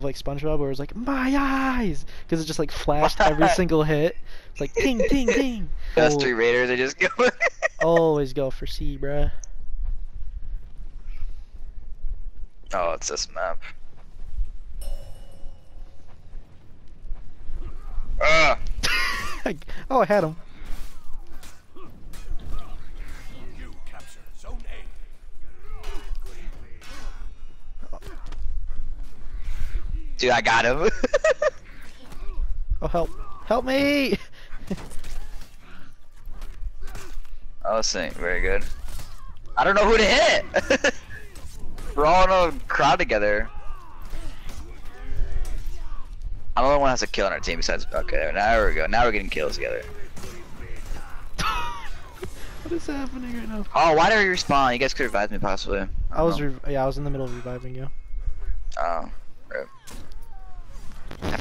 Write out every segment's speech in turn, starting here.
like SpongeBob where it was like my eyes because it just like flashed every single hit. It's like ting ting ting. Those three raiders, they just go. always go for C, bruh. oh, it's this map. Ah, oh, I had him. Dude, I got him. Oh help, help me! oh, this ain't very good. I don't know who to hit. We're all in a crowd together. I'm the only one who has a kill on our team besides. Okay, now we go. Now we're getting kills together. what is happening right now? Oh, why did we respawn? You guys could revive me possibly. I don't was yeah, I was in the middle of reviving you. Oh. I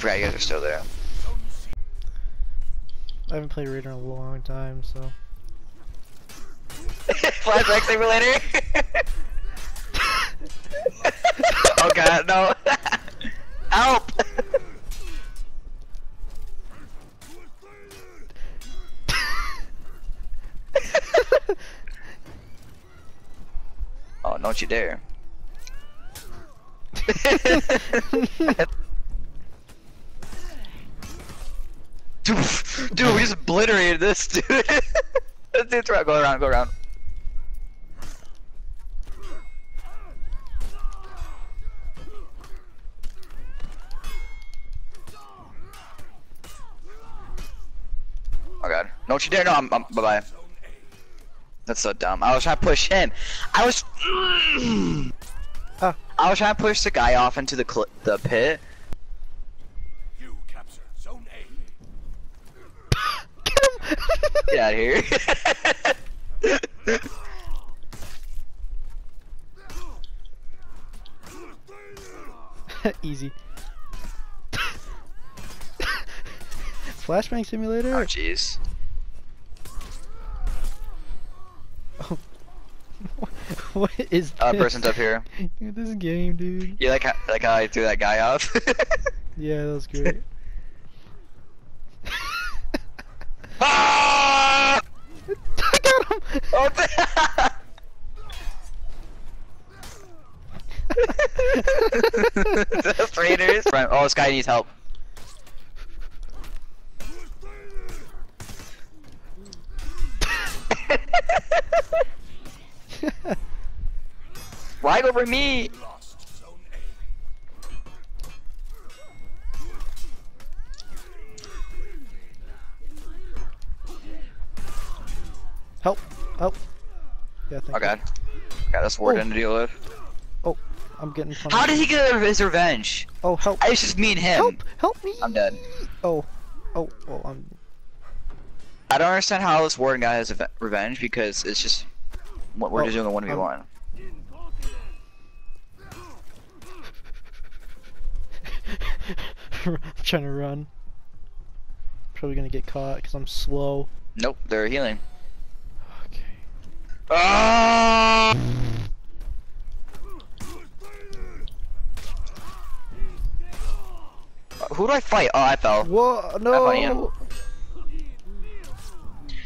forgot you guys are still there. I haven't played Raider in a long time, so. Flashback simulator. oh god, no. Help! oh, don't you dare. dude, dude, we just obliterated this dude. Let's do it. Go around, go around. Oh god. Don't you dare, no, I'm, I'm bye bye. That's so dumb. I was trying to push him. I was. I was trying to push the guy off into the the pit. You capture Zone A. Get out of here. Easy. Flashbang Simulator? oh jeez. what is this? Uh, person's up here. This game, dude. You like how, like how I threw that guy off? Yeah, that was great. ah! I got him! Oh, the Raiders. Oh, this guy needs help. Right over me. Help! Help! Yeah, thank Oh god. Got this warden to deal with. I'm getting punished. How did he get his revenge? Oh, help! It's just me and him. Help! Help me! I'm dead. Oh. Oh, oh, I'm... I don't understand how this warden guy has revenge because it's just what we're Oh, just doing a one v one. I'm trying to run. Probably gonna get caught because I'm slow. Nope, they're healing. Okay. Ah! Who do I fight? Oh, I fell. Funny, no!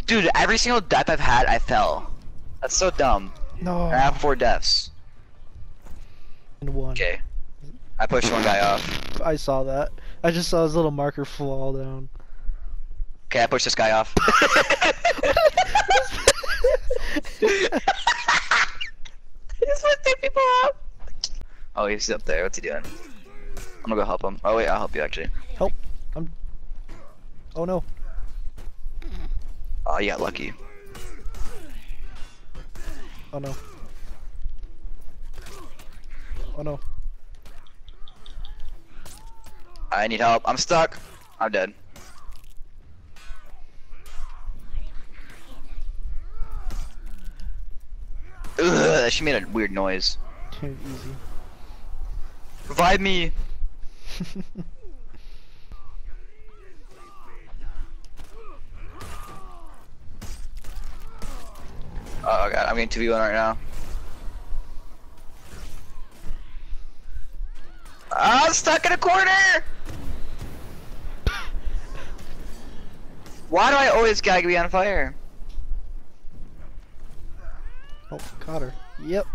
Dude, every single death I've had, I fell. That's so dumb. No. I have four deaths. And one. Okay. I pushed one guy off. I saw that. I just saw his little marker fall down. Okay, I pushed this guy off. just He's lifting people up. Oh, he's up there. What's he doing? I'm gonna go help him. Oh wait, I'll help you actually. Help! I'm. Oh no! Oh, yeah, lucky. Oh no! Oh no! I need help. I'm stuck. I'm dead. Ugh, she made a weird noise. Too easy. Revive me. Oh god, I'm getting 2v1 right now. Ah, I'm stuck in a corner! Why do I always gotta be on fire? Oh, caught her. Yep.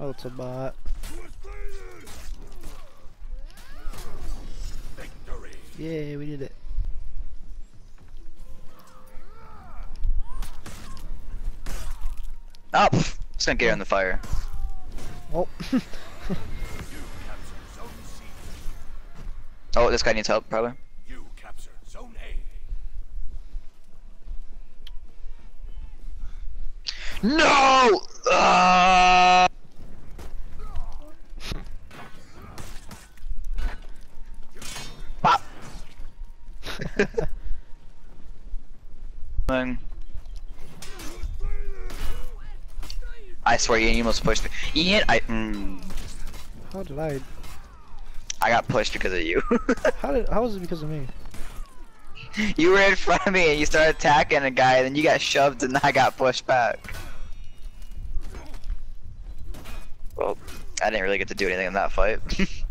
Oh, it's a bot. Victory. Yay, we did it. Oh, pff, just gonna get her in the fire. Oh, You captured Zone C. Oh, this guy needs help, probably. You captured Zone A. No! Uh... I swear, Ian, you almost pushed me. Ian, I, mm, how did I? I got pushed because of you. How did? How was it because of me? you were in front of me and you started attacking a guy, and then you got shoved, and I got pushed back. Well, I didn't really get to do anything in that fight.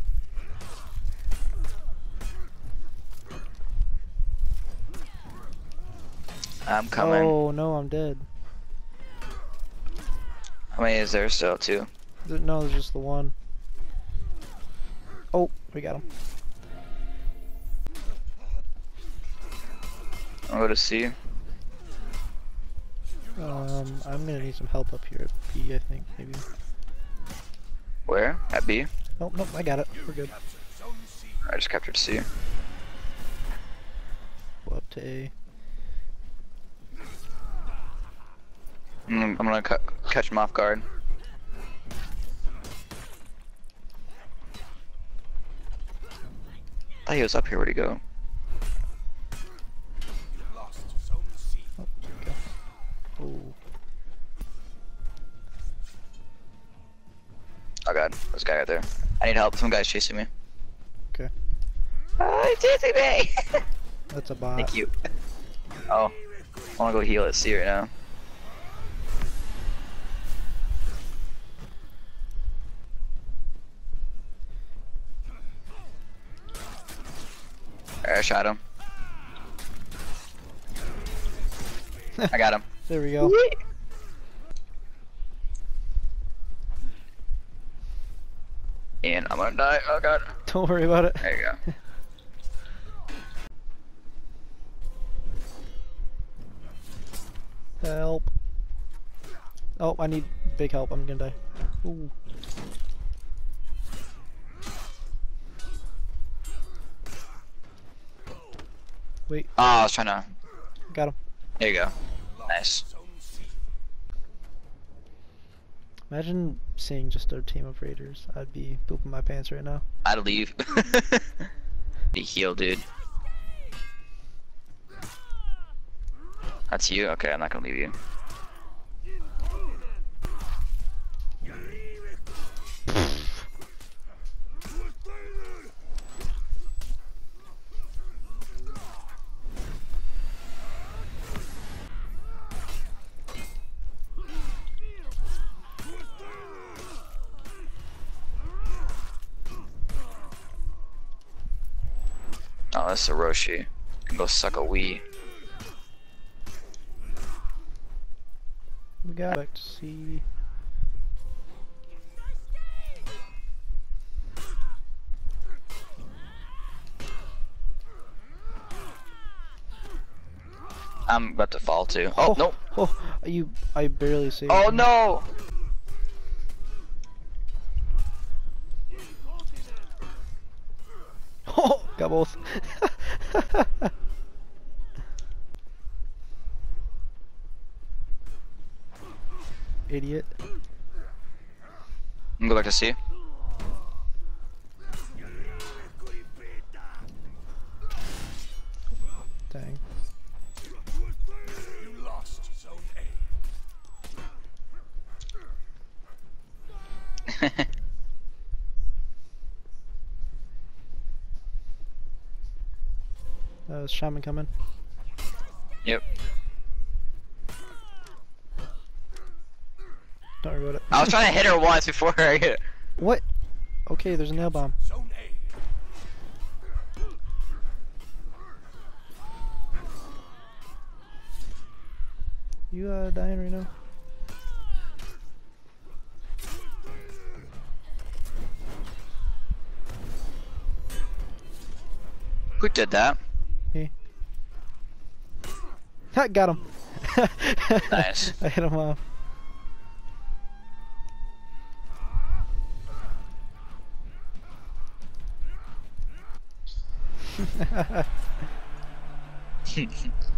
I'm coming. Oh no, I'm dead. How many is there still? Two. No, there's just the one. Oh, we got him. I'll go to C. Um, I'm gonna need some help up here at B, I think, maybe. Where? At B? Nope, nope, I got it. We're good. Captured Zone C. I just captured C. Go up to A. Mm, I'm gonna catch him off guard. thought he was up here. Where'd he go? You lost Zone C. Oh, there we go. Oh, Oh god, there's a guy right there. I need help. Some guy's chasing me. Okay. Oh, he's chasing me! that's a bot. Thank you. Oh, I wanna go heal at C right now. I shot him. I got him. There we go. And I'm gonna die. Oh god. Don't worry about it. There you go. Help. Oh, I need big help. I'm gonna die. Ooh. Wait, Oh, I was trying to. got him. There you go. Nice. Imagine seeing just a team of raiders. I'd be pooping my pants right now. I'd leave. Be heal, dude. That's you? Okay, I'm not gonna leave you. Oh, that's Orochi. Can go suck a wee. We got back to see. I'm about to fall too. Oh, oh, nope. Oh, you! I barely saved. Oh no! Oh, got both. Idiot. I'm go back to C. Dang. You lost Zone A. Uh, Shaman coming? Yep. Don't worry about it. I was trying to hit her once before I hit. What? Okay, there's a nail bomb. You uh dying right now? Who did that? Ha, got him. Nice. I hit him off.